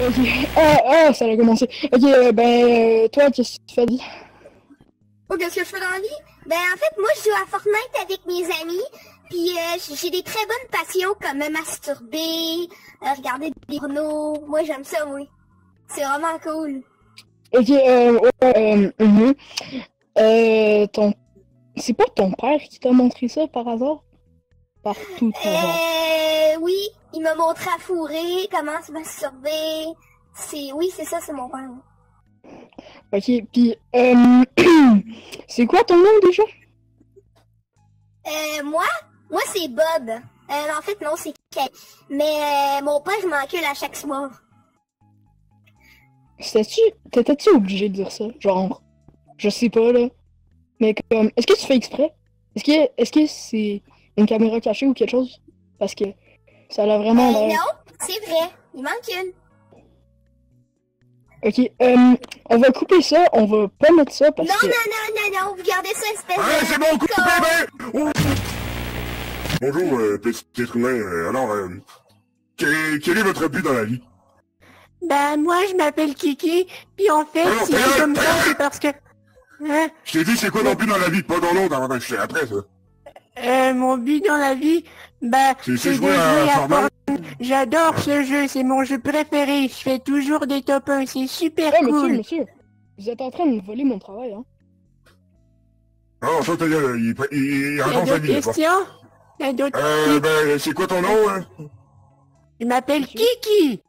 Ok. Ah, ah, ça a commencé. Ok, euh, ben, euh, toi, qu'est-ce que tu fais? Oh, qu'est-ce que je fais dans la vie? Ben, en fait, moi, je joue à Fortnite avec mes amis. Puis, euh, j'ai des très bonnes passions comme me masturber, euh, regarder des pornos. Moi, j'aime ça, oui. C'est vraiment cool. Ok, euh, ouais, euh, mhm. euh, ton... C'est pas ton père qui t'a montré ça par hasard? Par tout hasard. Montré à fourrer, comment se masturber. C'est, oui, c'est ça, c'est mon père. Ok, pis, euh, c'est quoi ton nom déjà? Euh, moi? Moi, c'est Bob. Euh, en fait, non, c'est Kay. Mais euh, mon père m'encule à chaque soir. T'étais-tu t'étais-tu obligé de dire ça? Genre, je sais pas, là. Mais comme, est-ce que tu fais exprès? Est-ce que est-ce que c'est une caméra cachée ou quelque chose? Parce que ça a vraiment Euh, non, c'est vrai. Il m'encule. Ok, euh, on va couper ça, on va pas mettre ça parce Non, que... non, non, non, non, vous gardez ça, espèce Ouais, de... c'est bon, coupez, ben! Oh. Bonjour, euh, petit être humain. euh, alors, euh, quel, quel est votre but dans la vie? Bah moi je m'appelle Kiki, puis en fait Ah, si c'est comme ça c'est parce que... Hein, Je t'ai dit c'est quoi ton but dans la vie, pas dans l'autre, avant je sais après ça. Euh, mon but dans la vie, bah C'est- de jouer à à Fortnite. J'adore ce jeu, c'est mon jeu préféré, je fais toujours des top 1, c'est super cool. monsieur, vous êtes en train de me voler mon travail, hein? Non, ça, t'as dit, euh, il, il, il, il raconte sa vie, questions? D'autres Euh, ben, c'est quoi ton nom, hein? Je m'appelle Kiki,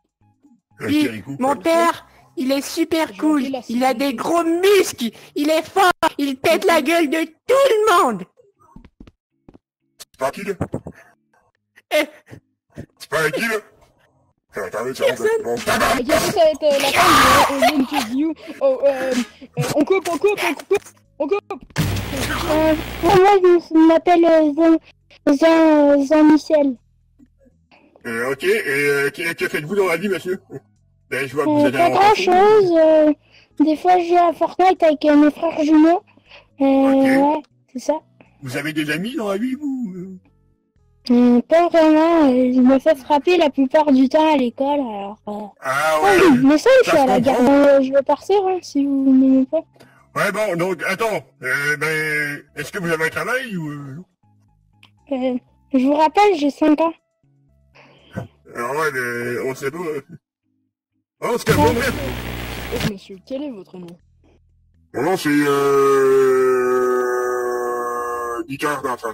Euh, Kirikou. mon père, il est super J'ai cool, oublié la il a des gros muscles, il est fort, il pète la gueule de tout le monde. C'est pas qui, là? Eh. C'est pas qui, là? C'est bon. Tabarnak! Ok, ça, va être euh, la fin de l'interview. Oh, euh, euh, on coupe, on coupe, on coupe, on coupe! Euh, moi, je m'appelle euh, Jean, Jean, Jean-Michel. Euh, ok, et euh, que, que faites-vous dans la vie, monsieur? Ben, je vois que vous êtes pas grand chose. Euh, des fois, je joue à Fortnite avec mes frères jumeaux. Euh, ouais, c'est ça. Vous avez des amis dans la vie, vous? Euh? Euh, pas vraiment. euh, je me fais frapper la plupart du temps à l'école. Alors, euh... Ah, ah ouais. oui, mais ça, je Ça suis à la comprend. garde. Euh, je vais partir hein, si vous m'aimez pas. Ouais, bon, donc, attends, euh, ben, est-ce que vous avez un travail ou... euh? Euh, je vous rappelle, j'ai 5 ans. Ah ouais, mais on sait pas. euh. Oh, c'est bon, bref. Oh, monsieur, quel est votre nom? Mon nom, c'est, euh... D'enfant.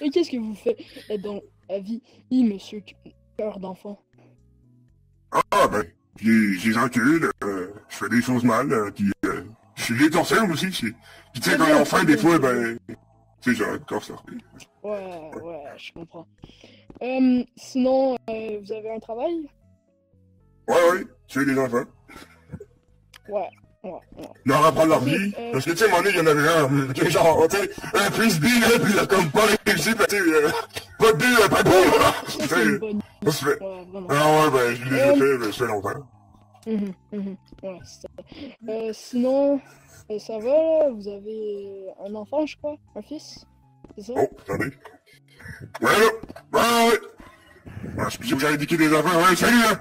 Et qu'est-ce que vous faites dans la vie, monsieur cœur d'enfant? Ah, ben, les encule, euh, je fais des choses mal, euh, puis euh, je suis les torseurs aussi. Puis tu sais, quand ont faim, des fois, ben... Tu sais, j'ai un torseur. Ouais, ouais, je comprends. Euh, sinon, euh, vous avez un travail? Ouais, ouais, tuer les enfants. Ouais. Leur apprendre leur vie. Euh, Parce que, tu sais, donné, il y en avait un, euh, genre, tu sais, un frisbee, là, puis il a comme pas réussi, ben, tu sais, euh, pas de billes, pas de billes, là. Tu Ça, c'est sais, ça. Ah ouais, ben, je l'ai Euh, fait, mais ça fait longtemps. Mhm, mhm. Ouais, c'est ça. Euh, sinon, euh, ça va, là? Vous avez un enfant, je crois? Un fils? C'est ça? Oh, attendez. Ouais, là. Ouais, ouais. Ah, excusez-moi, j'avais dit qu'il des enfants. Ouais, salut, hein.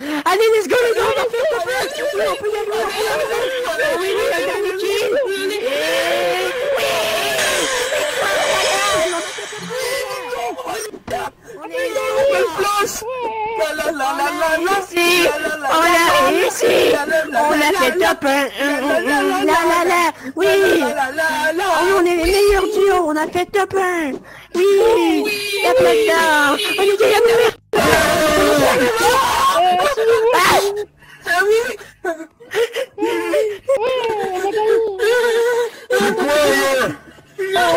Allez, let's go, let's go, on a fait top 1, s'il vous plaît, on peut y aller, on peut y aller. Ah oui, oui, la dernière kill. Et- On est réussi, on a réussi, on a fait top 1, la la la, oui, Oh, on est les meilleurs duos, on a fait top 1, oui, la plateforme, on meilleurs. C'est quoi, là?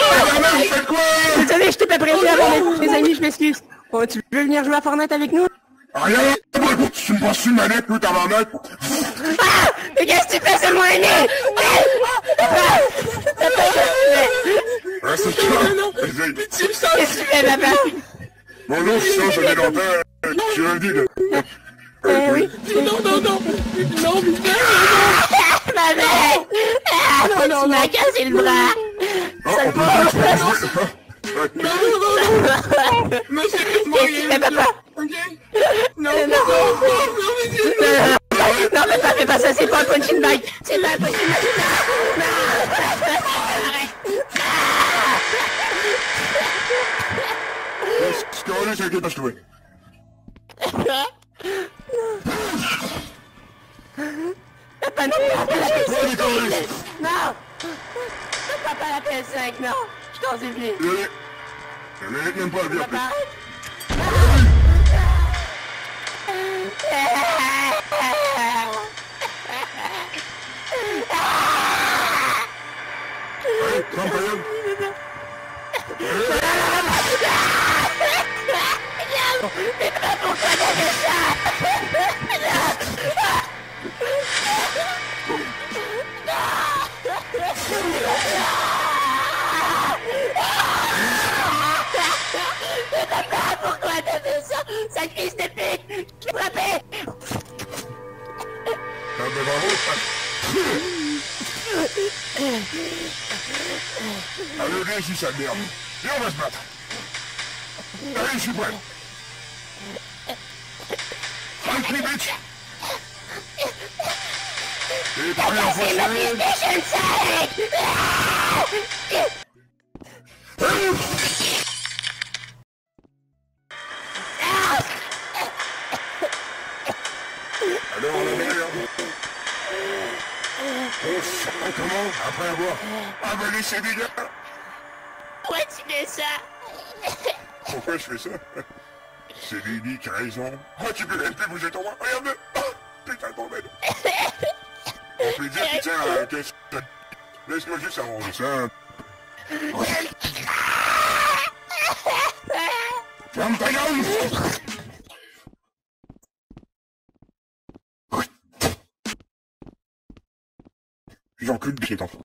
Tabarnak, c'est quoi? Désolé, je t'ai pas prévenu avant les amis, je m'excuse. Oh, tu veux venir jouer à Fortnite avec nous Regarde, tu me passes une manette, le tabarnak Ah Mais qu'est-ce que tu fais, ah, c'est moi aîné Ouais, Non, non, Qu'est-ce que tu fais, papa? Bon, non, sinon, je vais dans ta... Tu l'as dit, oui Non, non, non Non, putain, non ah, ah, Ma mère. Ah, non, non, cassé le bras. Non, non, non, non Mais c'est que moi, il eh, papa. Non, non, non, non, non, mais ça fait pas ça, c'est pas un punching bag C'est pas un punching bag Non, non, Non, pas la PS5, non, je t'en ai venu. Je même pas Allez, ferme ta Allez, ici, sale merde. Viens, on va se battre. Allez, je suis prêt. Fight me, bitch. Et première fois, c'est... Alors, la On comment Après avoir avalé ses dégâts Pourquoi tu fais ça Pourquoi je fais ça C'est a raison. Oh, tu peux même plus bouger ton bras. Regarde oh, Putain de bordel On peut dire, putain, euh, qu'est-ce que... Laisse-moi juste arranger ça. Ferme ta gueule J'encule de cet enfant.